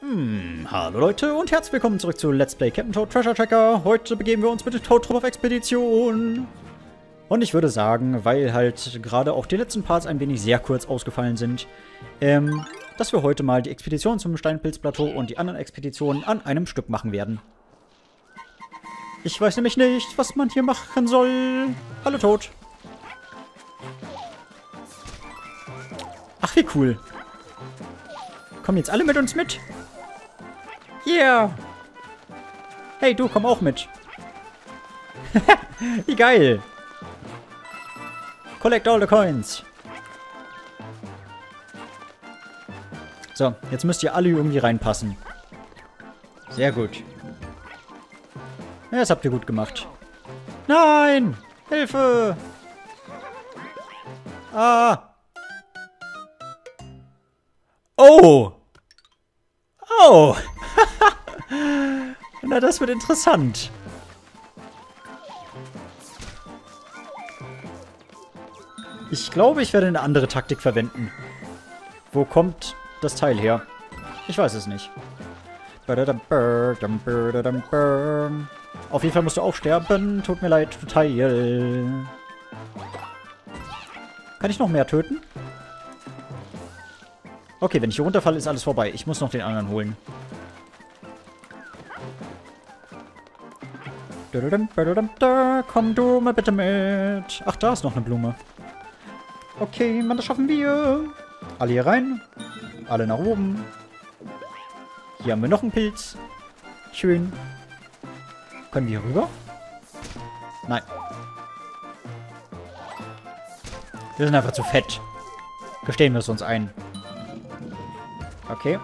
Hm, hallo Leute und herzlich willkommen zurück zu Let's Play Captain Toad Treasure Tracker. Heute begeben wir uns mit der Toad auf Expedition. Und ich würde sagen, weil halt gerade auch die letzten Parts ein wenig sehr kurz ausgefallen sind, ähm, dass wir heute mal die Expedition zum Steinpilzplateau und die anderen Expeditionen an einem Stück machen werden. Ich weiß nämlich nicht, was man hier machen soll. Hallo Toad. Ach, wie cool. Kommen jetzt alle mit uns mit? Yeah. Hey, du, komm auch mit. Wie geil. Collect all the coins. So, jetzt müsst ihr alle irgendwie reinpassen. Sehr gut. Ja, das habt ihr gut gemacht. Nein! Hilfe! Ah! Oh! Oh! Na, das wird interessant. Ich glaube, ich werde eine andere Taktik verwenden. Wo kommt das Teil her? Ich weiß es nicht. Auf jeden Fall musst du auch sterben. Tut mir leid, du Teil. Kann ich noch mehr töten? Okay, wenn ich hier runterfalle, ist alles vorbei. Ich muss noch den anderen holen. Komm du mal bitte mit. Ach, da ist noch eine Blume. Okay, Mann, das schaffen wir. Alle hier rein. Alle nach oben. Hier haben wir noch einen Pilz. Schön. Können wir hier rüber? Nein. Wir sind einfach zu fett. Gestehen wir es uns ein. Okay.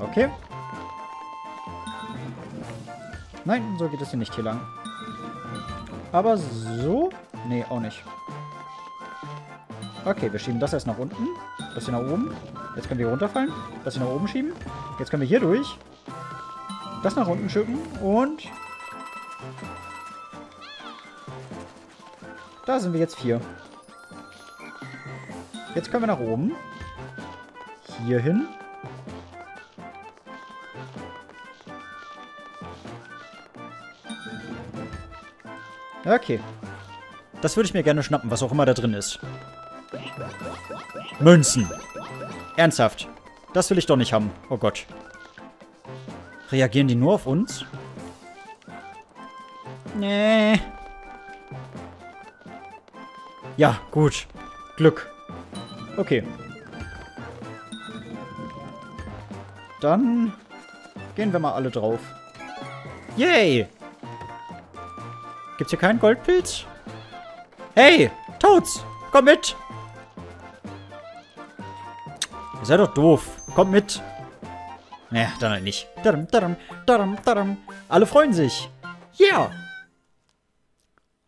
Okay. Nein, so geht es hier nicht hier lang. Aber so? Nee, auch nicht. Okay, wir schieben das erst nach unten. Das hier nach oben. Jetzt können wir hier runterfallen. Das hier nach oben schieben. Jetzt können wir hier durch. Das nach unten schicken. Und... Da sind wir jetzt vier. Jetzt können wir nach oben. Hier hin. Okay. Das würde ich mir gerne schnappen, was auch immer da drin ist. Münzen. Ernsthaft. Das will ich doch nicht haben. Oh Gott. Reagieren die nur auf uns? Nee. Ja, gut. Glück. Okay. Dann gehen wir mal alle drauf. Yay! Gibt's hier keinen Goldpilz? Hey, Toads, komm mit! Ihr seid doch doof. Kommt mit. Naja, dann halt nicht. Darum, darum, darum, darum. Alle freuen sich. Yeah!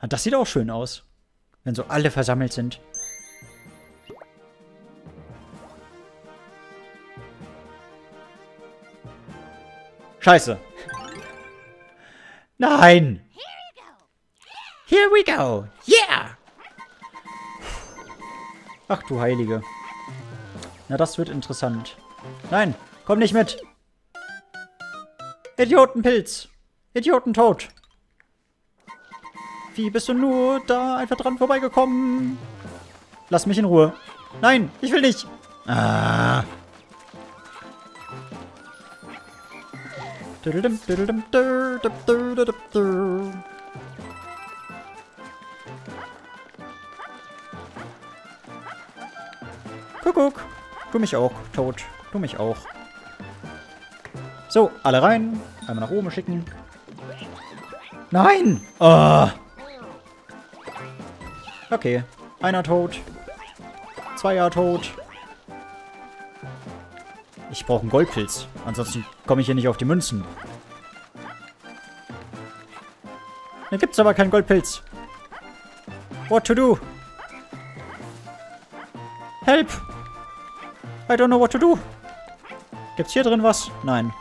Das sieht auch schön aus. Wenn so alle versammelt sind. Scheiße. Nein! Here we go! Yeah! Ach du Heilige. Na, das wird interessant. Nein, komm nicht mit! Idiotenpilz! Idiotentod! Wie bist du nur da einfach dran vorbeigekommen? Lass mich in Ruhe. Nein, ich will nicht. Ah. Kuckuck. Du mich auch, tot. Du mich auch. So, alle rein. Einmal nach oben schicken. Nein! Oh. Okay. Einer tot. Zweier tot. Ich brauche einen Goldpilz. Ansonsten komme ich hier nicht auf die Münzen. Da gibt's aber keinen Goldpilz. What to do? Help! I don't know what to do. Gibt's hier drin was? Nein.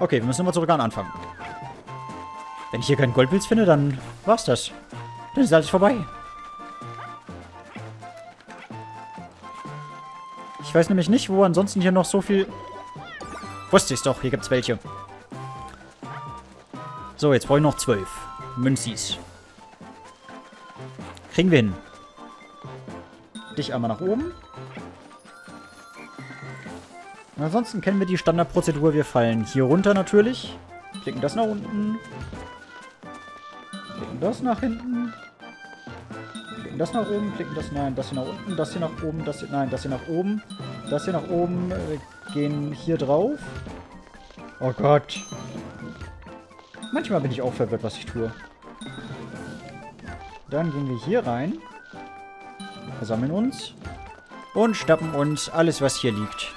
Okay, wir müssen immer zurück an Anfang. Wenn ich hier keinen Goldpilz finde, dann war's das. Dann ist alles vorbei. Weiß nämlich nicht, wo ansonsten hier noch so viel... Wusste ich's doch, hier gibt's welche. So, jetzt brauche ich noch zwölf. Münzis. Kriegen wir hin. Dich einmal nach oben. Und ansonsten kennen wir die Standardprozedur. Wir fallen hier runter natürlich. Klicken das nach unten. Klicken das nach hinten. Klicken das nach oben. Klicken das, nein, das hier nach unten. Das hier nach oben. Das hier, nein, das hier nach oben. Das hier nach oben. Wir gehen hier drauf. Oh Gott. Manchmal bin ich auch verwirrt, was ich tue. Dann gehen wir hier rein. Versammeln uns. Und schnappen uns alles, was hier liegt.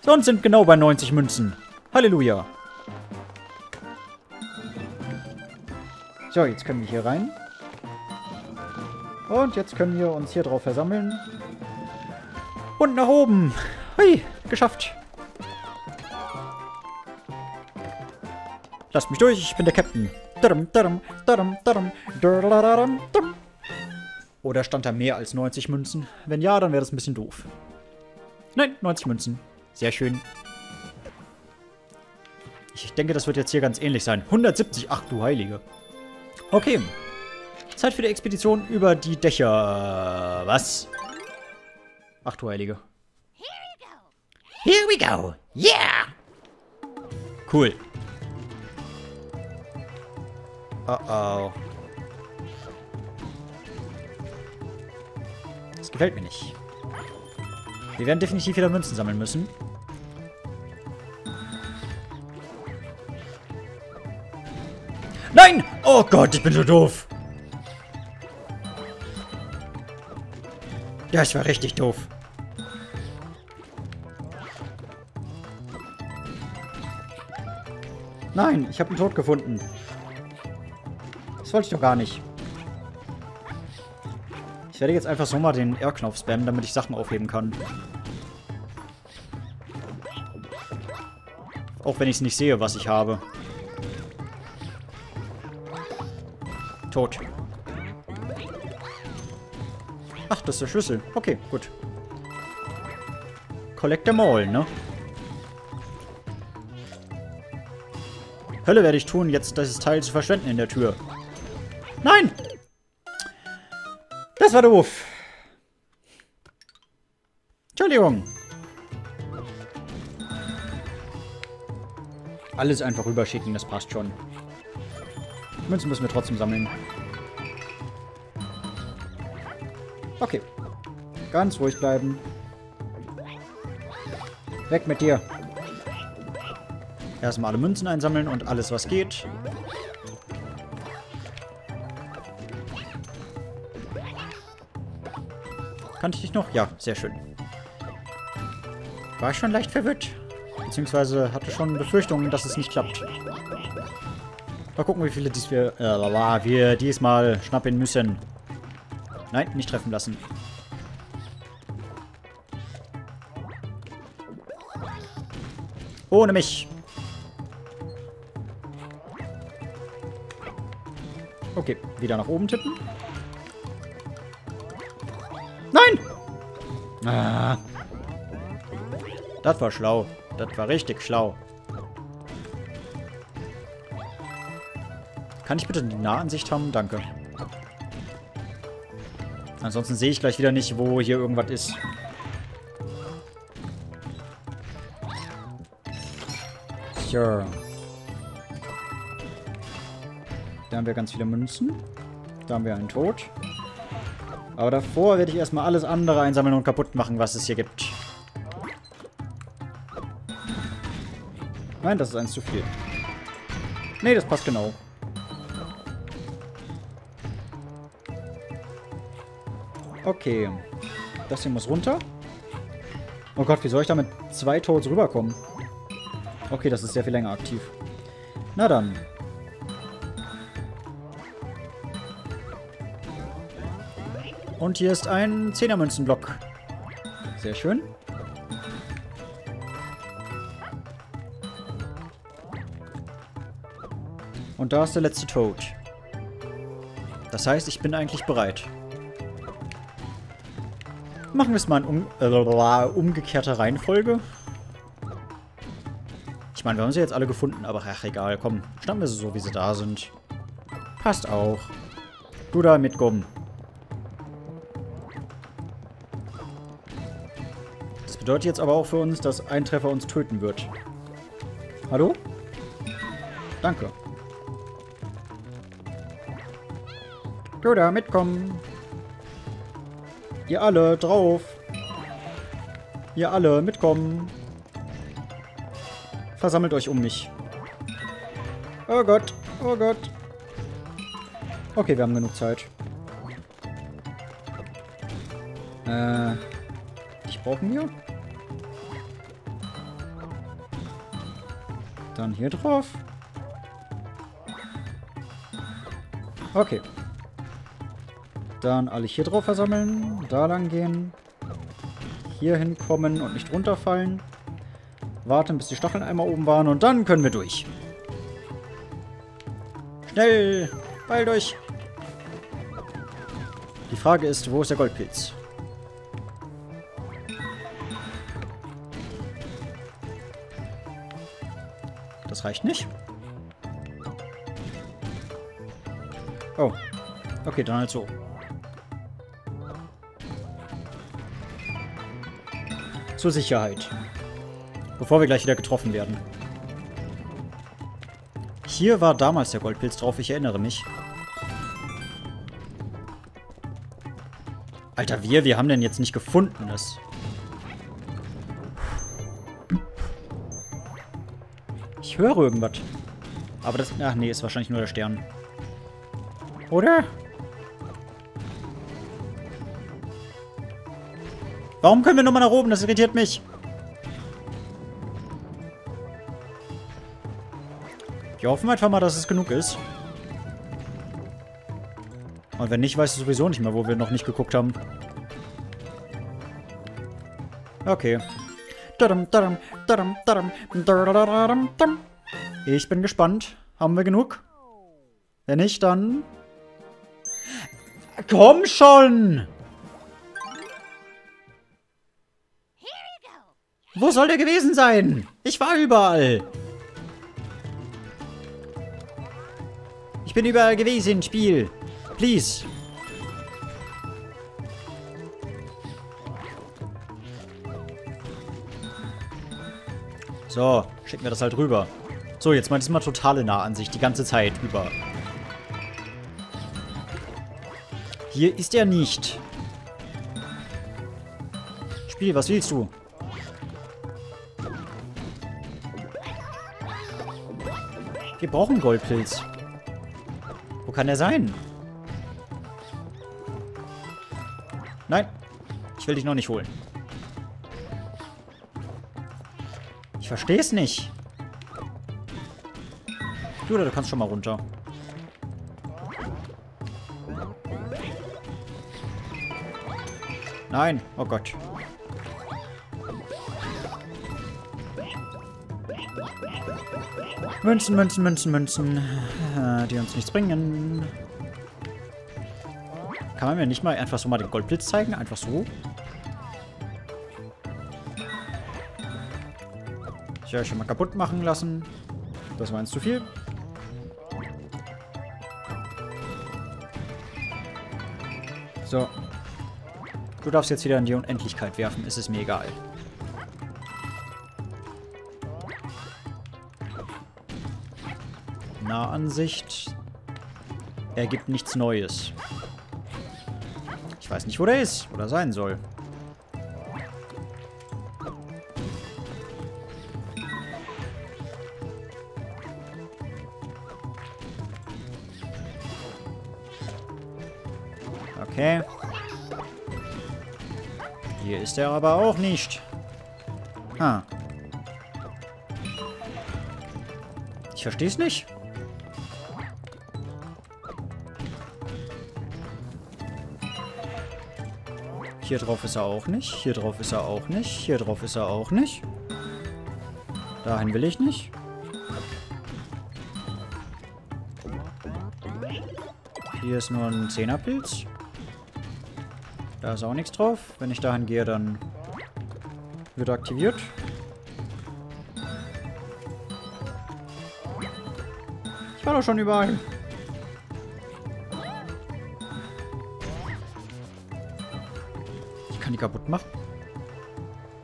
So, und sind genau bei 90 Münzen. Halleluja. So, jetzt können wir hier rein. Und jetzt können wir uns hier drauf versammeln. Und nach oben. Hui, geschafft. Lasst mich durch, ich bin der Captain. Oder stand da mehr als 90 Münzen? Wenn ja, dann wäre das ein bisschen doof. Nein, 90 Münzen. Sehr schön. Ich denke, das wird jetzt hier ganz ähnlich sein. 170, ach du Heilige. Okay. Zeit für die Expedition über die Dächer. Was? Ach du Heilige. Here we go. Yeah! Cool. Oh oh. Das gefällt mir nicht. Wir werden definitiv wieder Münzen sammeln müssen. Nein! Oh Gott, ich bin so doof. Das war richtig doof. Nein, ich habe einen Tod gefunden. Das wollte ich doch gar nicht. Ich werde jetzt einfach so mal den R-Knopf spammen, damit ich Sachen aufheben kann. Auch wenn ich es nicht sehe, was ich habe. Ach, das ist der Schlüssel. Okay, gut. Collect them all, ne? Hölle werde ich tun, jetzt dieses Teil zu verschwenden in der Tür. Nein! Das war doof. Entschuldigung. Alles einfach rüberschicken, das passt schon. Münzen müssen wir trotzdem sammeln. Okay. Ganz ruhig bleiben. Weg mit dir. Erstmal alle Münzen einsammeln und alles, was geht. Kannte ich dich noch? Ja, sehr schön. War ich schon leicht verwirrt. Beziehungsweise hatte schon Befürchtungen, dass es nicht klappt. Mal gucken, wie viele dies wir, äh, wir diesmal schnappen müssen. Nein, nicht treffen lassen. Ohne mich. Okay, wieder nach oben tippen. Ah. Das war schlau. Das war richtig schlau. Kann ich bitte die Nahansicht haben? Danke. Ansonsten sehe ich gleich wieder nicht, wo hier irgendwas ist. Sure. Da haben wir ganz viele Münzen. Da haben wir einen Tod. Aber davor werde ich erstmal alles andere einsammeln und kaputt machen, was es hier gibt. Nein, das ist eins zu viel. Nee, das passt genau. Okay. Das hier muss runter. Oh Gott, wie soll ich da mit zwei Toads rüberkommen? Okay, das ist sehr viel länger aktiv. Na dann. Und hier ist ein 10er Münzenblock. Sehr schön. Und da ist der letzte Toad. Das heißt, ich bin eigentlich bereit. Machen wir es mal in um, äh, umgekehrter Reihenfolge. Ich meine, wir haben sie jetzt alle gefunden, aber ach, egal. Komm, standen wir sie so, wie sie da sind. Passt auch. Du da mitkommen. Das bedeutet jetzt aber auch für uns, dass ein Treffer uns töten wird. Hallo? Danke. Du da mitkommen. Ihr alle drauf. Ihr alle mitkommen. Versammelt euch um mich. Oh Gott. Oh Gott. Okay, wir haben genug Zeit. Äh, dich brauchen wir. Dann hier drauf. Okay. Dann alle hier drauf versammeln. Da lang gehen. Hier hinkommen und nicht runterfallen. Warten, bis die Stacheln einmal oben waren und dann können wir durch. Schnell! Beilt euch! Die Frage ist, wo ist der Goldpilz? Das reicht nicht. Oh. Okay, dann halt so. Zur Sicherheit. Bevor wir gleich wieder getroffen werden. Hier war damals der Goldpilz drauf, ich erinnere mich. Alter, wir, wir haben den jetzt nicht gefunden. Das ich höre irgendwas. Aber das... Ach nee, ist wahrscheinlich nur der Stern. Oder? Warum können wir nochmal nach oben? Das irritiert mich. Wir hoffen einfach mal, dass es genug ist. Und wenn nicht, weißt du sowieso nicht mehr, wo wir noch nicht geguckt haben. Okay. Ich bin gespannt. Haben wir genug? Wenn nicht, dann... Komm schon! Wo soll der gewesen sein? Ich war überall. Ich bin überall gewesen, Spiel. Please. So, schicken wir das halt rüber. So, jetzt mal diesmal totale Nahansicht, die ganze Zeit über. Hier ist er nicht. Spiel, was willst du? Wir brauchen Goldpilz. Wo kann er sein? Nein. Ich will dich noch nicht holen. Ich verstehe es nicht. Du, du kannst schon mal runter. Nein. Oh Gott. Münzen, Münzen, Münzen, Münzen. Äh, die uns nichts bringen. Kann man mir nicht mal einfach so mal den Goldblitz zeigen? Einfach so? Ich habe schon mal kaputt machen lassen. Das war eins zu viel. So. Du darfst jetzt wieder in die Unendlichkeit werfen. Ist es mir egal. Nahansicht ergibt nichts Neues. Ich weiß nicht, wo der ist oder sein soll. Okay. Hier ist er aber auch nicht. Ha. Ich verstehe es nicht. Hier drauf ist er auch nicht. Hier drauf ist er auch nicht. Hier drauf ist er auch nicht. Dahin will ich nicht. Hier ist nur ein Zehnerpilz. Da ist auch nichts drauf. Wenn ich dahin gehe, dann wird er aktiviert. Ich war doch schon überall. Kann die kaputt machen.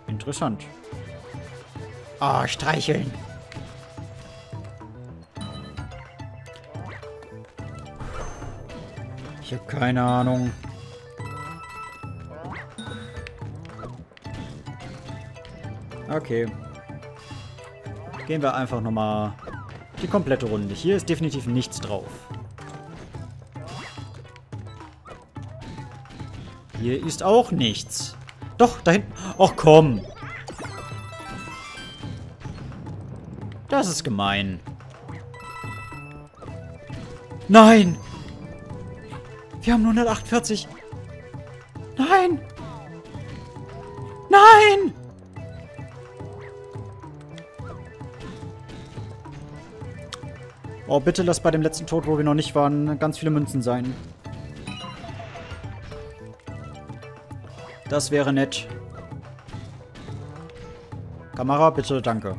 Interessant. Ah, streicheln. Ich habe keine Ahnung. Okay. Gehen wir einfach nochmal die komplette Runde. Hier ist definitiv nichts drauf. Hier ist auch nichts. Doch, da hinten. Ach komm. Das ist gemein. Nein! Wir haben nur 148. Nein! Nein! Oh, bitte lass bei dem letzten Tod, wo wir noch nicht waren, ganz viele Münzen sein. Das wäre nett. Kamera, bitte, danke.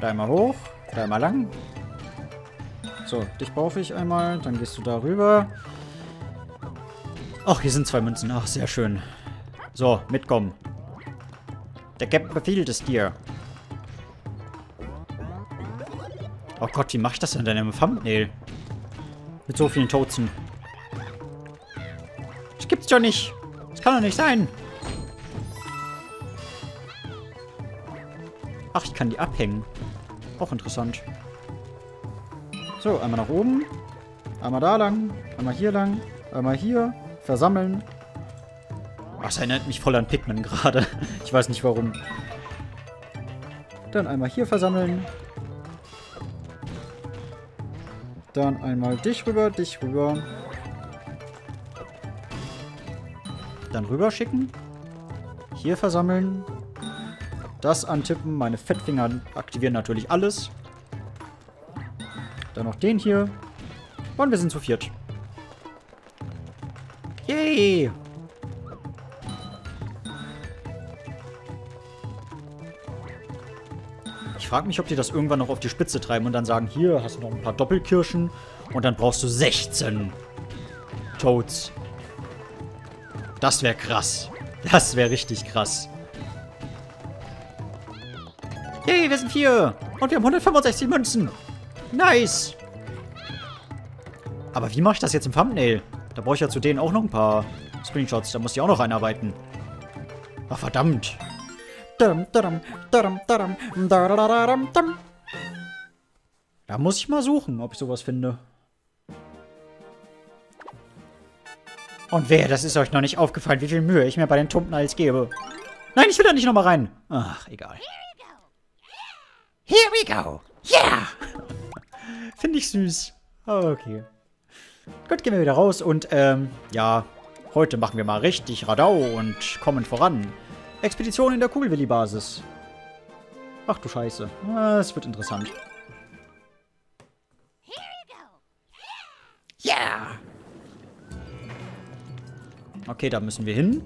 Da einmal hoch, da einmal lang. So, dich brauche ich einmal, dann gehst du da rüber. Ach, hier sind zwei Münzen. Ach, sehr schön. So, mitkommen. Der Captain befiehlt es dir. Oh Gott, wie mach ich das denn in deinem Thumbnail? Mit so vielen Tozen. Das gibt's doch nicht. Kann doch nicht sein. Ach, ich kann die abhängen. Auch interessant. So, einmal nach oben. Einmal da lang. Einmal hier lang. Einmal hier. Versammeln. Das erinnert mich voll an Pikmin gerade. Ich weiß nicht warum. Dann einmal hier versammeln. Dann einmal dich rüber, dich rüber. Dann rüber schicken. Hier versammeln. Das antippen. Meine Fettfinger aktivieren natürlich alles. Dann noch den hier. Und wir sind zu viert. Yay! Ich frage mich, ob die das irgendwann noch auf die Spitze treiben und dann sagen, hier hast du noch ein paar Doppelkirschen und dann brauchst du 16 Toads. Das wäre krass. Das wäre richtig krass. Yay, wir sind vier. Und wir haben 165 Münzen. Nice. Aber wie mache ich das jetzt im Thumbnail? Da brauche ich ja zu denen auch noch ein paar Screenshots. Da muss ich auch noch einarbeiten. Ach, verdammt. Da muss ich mal suchen, ob ich sowas finde. Und wer, das ist euch noch nicht aufgefallen, wie viel Mühe ich mir bei den Thumbnails gebe. Nein, ich will da nicht nochmal rein. Ach, egal. Here we go. Yeah! Finde ich süß. Okay. Gut, gehen wir wieder raus und, ähm, ja, heute machen wir mal richtig Radau und kommen voran. Expedition in der Kugelwilli-Basis. Ach du Scheiße. Es wird interessant. Yeah! Okay, da müssen wir hin.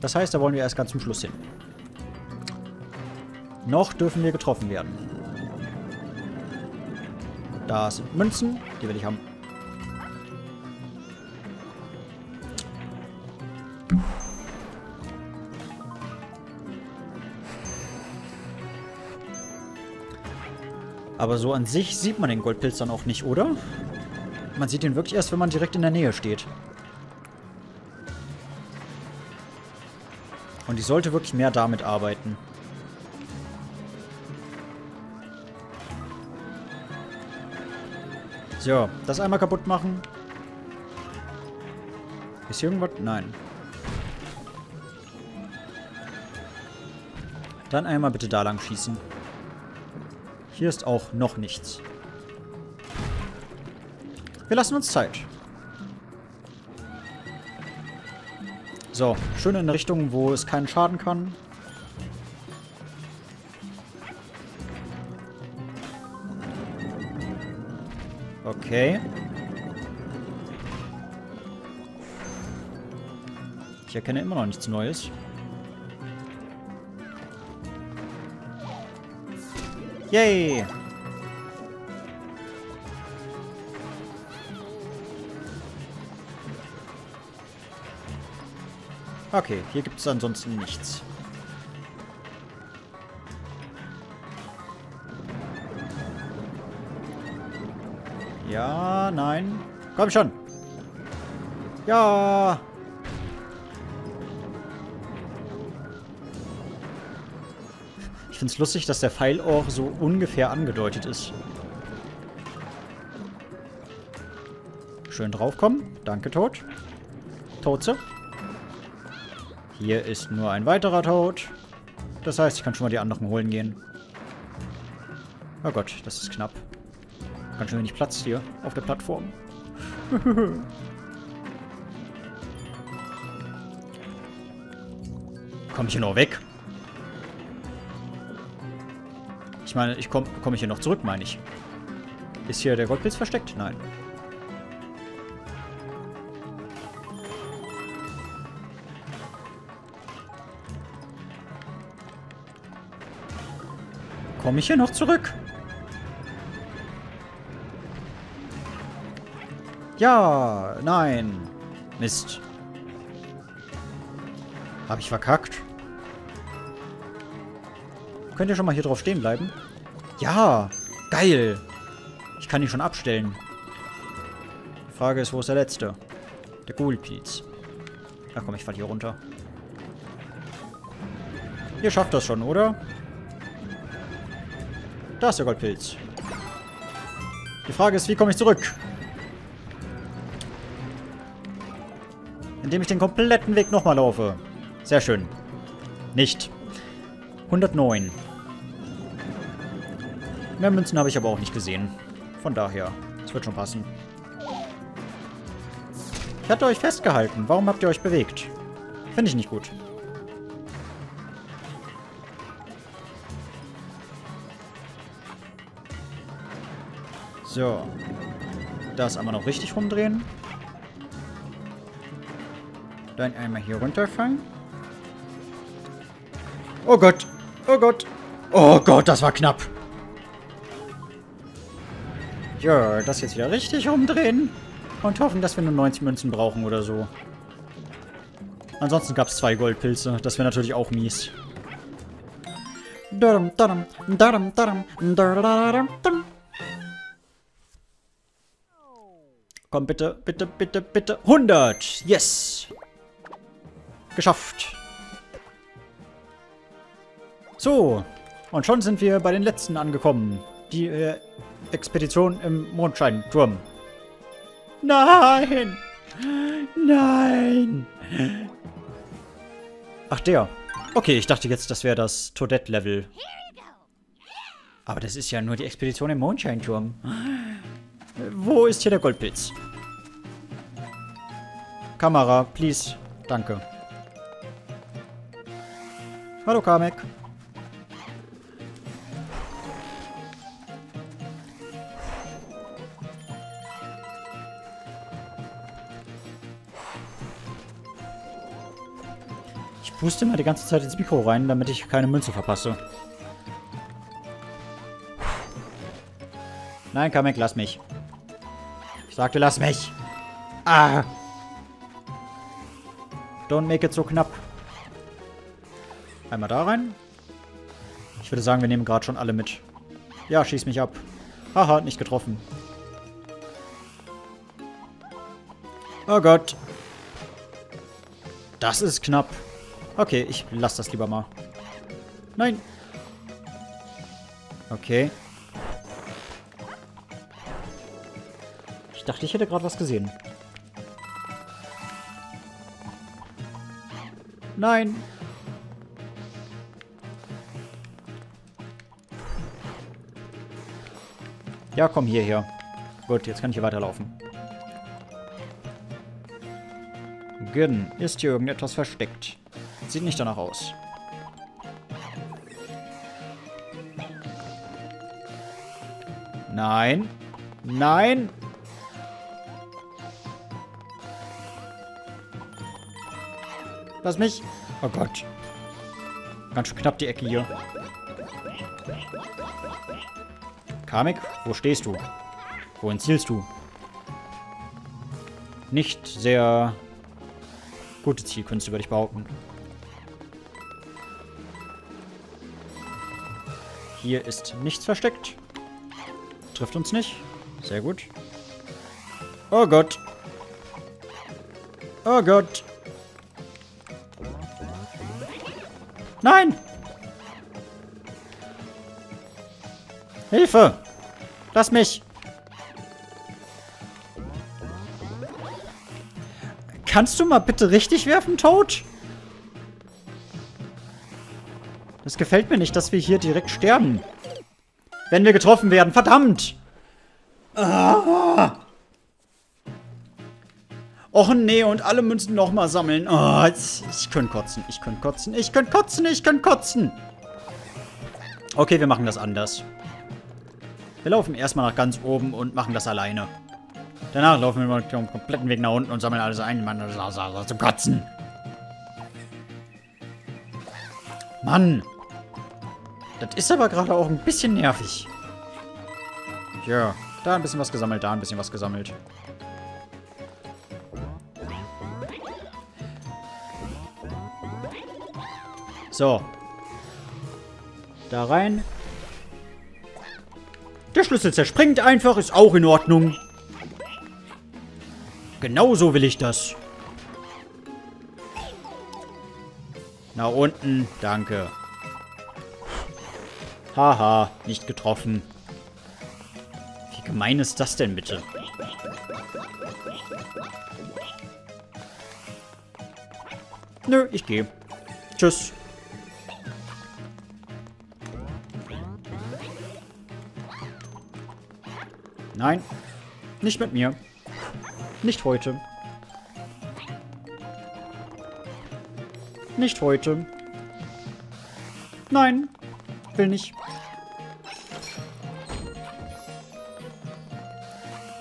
Das heißt, da wollen wir erst ganz zum Schluss hin. Noch dürfen wir getroffen werden. Da sind Münzen. Die will ich haben. Aber so an sich sieht man den Goldpilz dann auch nicht, oder? Man sieht ihn wirklich erst, wenn man direkt in der Nähe steht. Und ich sollte wirklich mehr damit arbeiten. So, das einmal kaputt machen. Ist hier irgendwas? Nein. Dann einmal bitte da lang schießen. Hier ist auch noch nichts. Wir lassen uns Zeit. So, schön in eine Richtung, wo es keinen Schaden kann. Okay. Ich erkenne immer noch nichts Neues. Yay! Okay, hier gibt es ansonsten nichts. Ja, nein. Komm schon. Ja. Ich finde es lustig, dass der Pfeil auch so ungefähr angedeutet ist. Schön draufkommen. Danke, Tod. Totze. Hier ist nur ein weiterer Tod. Das heißt, ich kann schon mal die anderen holen gehen. Oh Gott, das ist knapp. Ganz schön wenig Platz hier auf der Plattform. Komm ich hier noch weg? Ich meine, ich komme komm ich hier noch zurück, meine ich. Ist hier der Goldpilz versteckt? Nein. Komme ich hier noch zurück? Ja, nein. Mist. Habe ich verkackt? Könnt ihr schon mal hier drauf stehen bleiben? Ja, geil. Ich kann ihn schon abstellen. Die Frage ist, wo ist der letzte? Der Ghoulpilz. Ach komm, ich fall hier runter. Ihr schafft das schon, oder? Da ist der Goldpilz. Die Frage ist, wie komme ich zurück? Indem ich den kompletten Weg nochmal laufe. Sehr schön. Nicht. 109. Mehr Münzen habe ich aber auch nicht gesehen. Von daher, es wird schon passen. Ich hatte euch festgehalten. Warum habt ihr euch bewegt? Finde ich nicht gut. So. Das einmal noch richtig rumdrehen. Dann einmal hier runterfallen. Oh Gott. Oh Gott. Oh Gott, das war knapp. Ja, das jetzt wieder richtig umdrehen. Und hoffen, dass wir nur 90 Münzen brauchen oder so. Ansonsten gab es zwei Goldpilze. Das wäre natürlich auch mies. Komm, bitte, bitte, bitte, bitte. 100! Yes! Geschafft. So. Und schon sind wir bei den letzten angekommen. Die äh, Expedition im Mondscheinturm. Nein! Nein! Ach, der. Okay, ich dachte jetzt, das wäre das Toadette-Level. Aber das ist ja nur die Expedition im Mondscheinturm. Wo ist hier der Goldpilz? Kamera, please. Danke. Hallo Kamek. Ich puste mal die ganze Zeit ins Mikro rein, damit ich keine Münze verpasse. Nein, Kamek, lass mich. Ich sagte, lass mich. Ah. Don't make it so knapp. Einmal da rein. Ich würde sagen, wir nehmen gerade schon alle mit. Ja, schieß mich ab. Haha, nicht getroffen. Oh Gott. Das ist knapp. Okay, ich lasse das lieber mal. Nein. Okay. Ich dachte, ich hätte gerade was gesehen. Nein. Ja, komm hierher. Gut, jetzt kann ich hier weiterlaufen. Gün, ist hier irgendetwas versteckt? Sieht nicht danach aus. Nein. Nein. Lass mich. Oh Gott. Ganz schön knapp die Ecke hier. Kamek, wo stehst du? Wohin zielst du? Nicht sehr gute Zielkünste, würde ich behaupten. Hier ist nichts versteckt. Trifft uns nicht. Sehr gut. Oh Gott. Oh Gott. Nein! Hilfe! Lass mich! Kannst du mal bitte richtig werfen, Toad? Das gefällt mir nicht, dass wir hier direkt sterben. Wenn wir getroffen werden. Verdammt! Ah. Och nee, und alle Münzen nochmal sammeln. Oh, ich, ich könnte kotzen, ich könnte kotzen, ich könnte kotzen, ich könnte kotzen. Okay, wir machen das anders. Wir laufen erstmal nach ganz oben und machen das alleine. Danach laufen wir mal den kompletten Weg nach unten und sammeln alles ein. Mann, ist zu kotzen. Mann. Das ist aber gerade auch ein bisschen nervig. Ja, da ein bisschen was gesammelt, da ein bisschen was gesammelt. So. Da rein. Der Schlüssel zerspringt einfach, ist auch in Ordnung. Genauso will ich das. Nach unten, danke. Haha, nicht getroffen. Wie gemein ist das denn bitte? Nö, ich gehe. Tschüss. Nein. Nicht mit mir. Nicht heute. Nicht heute. Nein. Will nicht.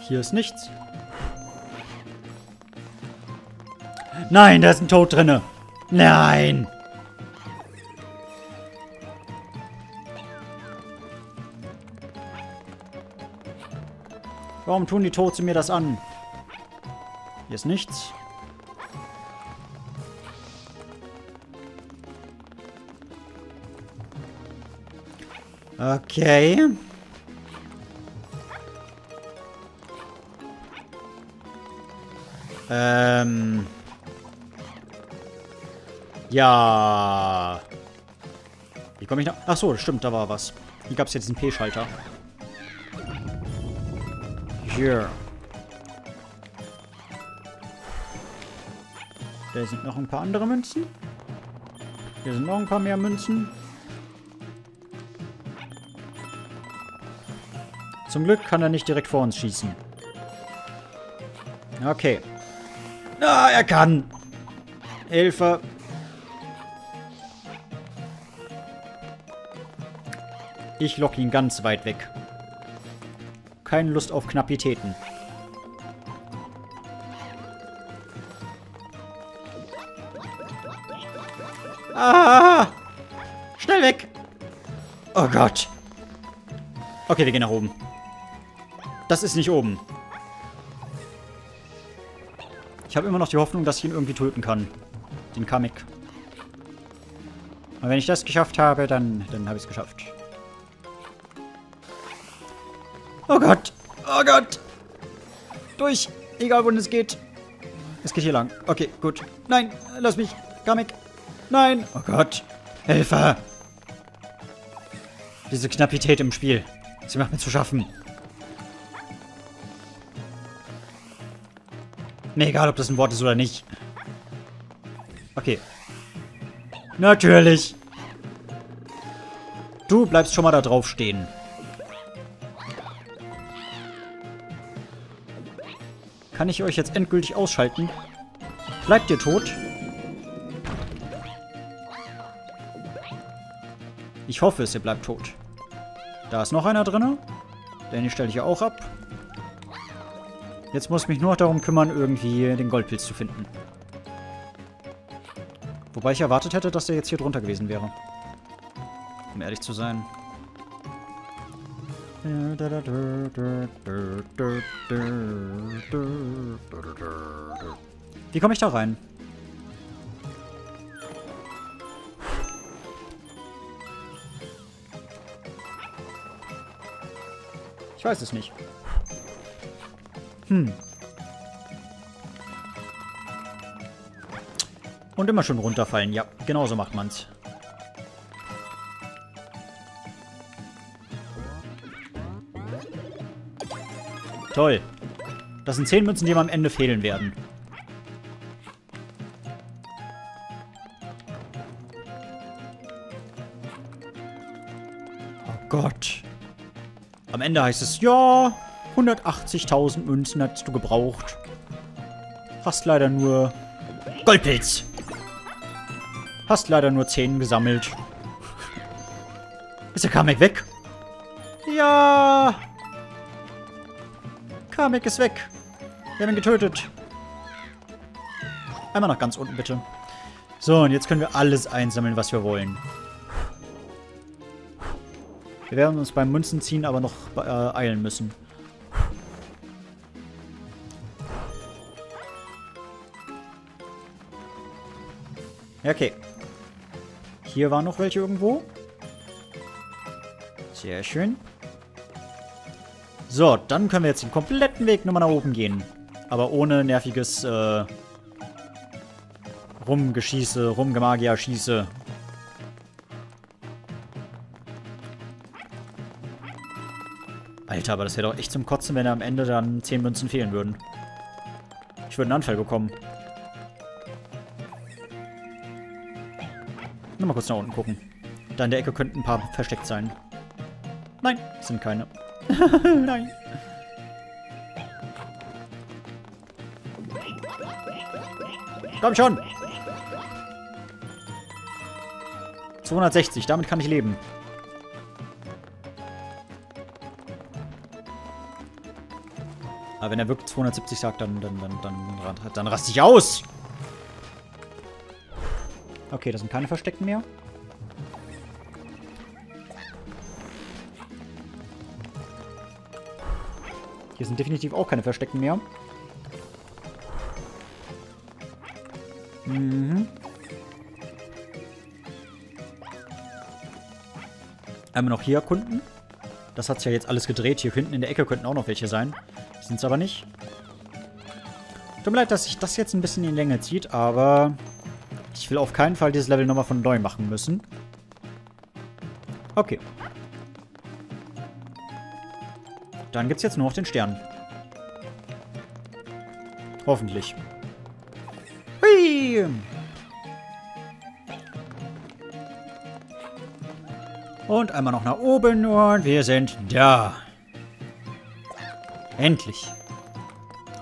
Hier ist nichts. Nein, da ist ein Tod drinne. Nein. Warum tun die Tote mir das an? Hier ist nichts. Okay. Ähm. Ja. Wie komme ich noch? Ach so, stimmt, da war was. Hier gab es jetzt einen P-Schalter. Hier. Da sind noch ein paar andere Münzen. Hier sind noch ein paar mehr Münzen. Zum Glück kann er nicht direkt vor uns schießen. Okay. Ah, er kann. Hilfe. Ich lock ihn ganz weit weg keine Lust auf Knappitäten. Ah! Schnell weg! Oh Gott. Okay, wir gehen nach oben. Das ist nicht oben. Ich habe immer noch die Hoffnung, dass ich ihn irgendwie töten kann. Den Kamek. Und wenn ich das geschafft habe, dann, dann habe ich es geschafft. Oh Gott. Oh Gott. Durch. Egal, wohin es geht. Es geht hier lang. Okay, gut. Nein, lass mich. Kamek. Nein. Oh Gott. Hilfe. Diese Knappität im Spiel. Sie macht mir zu schaffen. Mir egal, ob das ein Wort ist oder nicht. Okay. Natürlich. Du bleibst schon mal da drauf stehen. Kann ich euch jetzt endgültig ausschalten? Bleibt ihr tot? Ich hoffe es, ihr bleibt tot. Da ist noch einer drin. Den stelle ich ja auch ab. Jetzt muss ich mich nur darum kümmern, irgendwie den Goldpilz zu finden. Wobei ich erwartet hätte, dass der jetzt hier drunter gewesen wäre. Um ehrlich zu sein. Wie komme ich da rein? Ich weiß es nicht. Hm. Und immer schon runterfallen. Ja, genauso macht man's. Toll. Das sind 10 Münzen, die mir am Ende fehlen werden. Oh Gott. Am Ende heißt es, ja, 180.000 Münzen hast du gebraucht. Hast leider nur Goldpilz. Hast leider nur 10 gesammelt. Ist der Kamek weg? Ja. Kamek ist weg. Wir haben ihn getötet. Einmal nach ganz unten, bitte. So, und jetzt können wir alles einsammeln, was wir wollen. Wir werden uns beim Münzenziehen aber noch äh, eilen müssen. Okay. Hier waren noch welche irgendwo. Sehr schön. So, dann können wir jetzt den kompletten Weg nochmal nach oben gehen. Aber ohne nerviges äh, Rumgeschieße, Rumgemagia-Schieße. Alter, aber das wäre doch echt zum Kotzen, wenn am Ende dann 10 Münzen fehlen würden. Ich würde einen Anfall bekommen. Nur mal kurz nach unten gucken. Da in der Ecke könnten ein paar versteckt sein. Nein, sind keine. Nein. Komm schon! 260, damit kann ich leben. Aber wenn er wirklich 270 sagt, dann, dann, dann, dann, dann, raste ich aus. Okay, das sind keine Versteckten mehr. Hier sind definitiv auch keine Versteckten mehr. Mhm. Einmal noch hier erkunden. Das hat sich ja jetzt alles gedreht. Hier hinten in der Ecke könnten auch noch welche sein. Sind es aber nicht. Tut mir leid, dass sich das jetzt ein bisschen in die Länge zieht, aber ich will auf keinen Fall dieses Level nochmal von neu machen müssen. Okay. Dann gibt es jetzt nur noch den Stern. Hoffentlich. Hui! Und einmal noch nach oben und wir sind da. Endlich.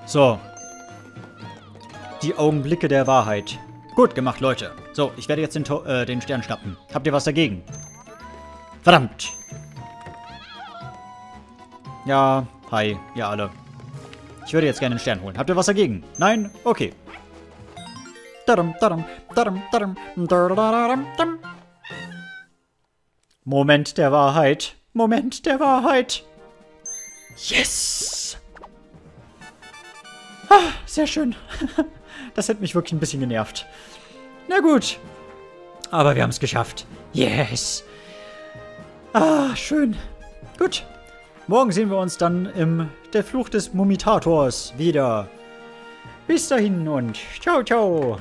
So. Die Augenblicke der Wahrheit. Gut gemacht, Leute. So, ich werde jetzt den, äh, den Stern schnappen. Habt ihr was dagegen? Verdammt. Ja, hi, ihr alle. Ich würde jetzt gerne den Stern holen. Habt ihr was dagegen? Nein? Okay. Moment der Wahrheit. Moment der Wahrheit. Yes! Ah, sehr schön. Das hätte mich wirklich ein bisschen genervt. Na gut. Aber wir haben es geschafft. Yes! Ah, schön. Gut. Morgen sehen wir uns dann im Der Fluch des Mumitators wieder. Bis dahin und ciao, ciao.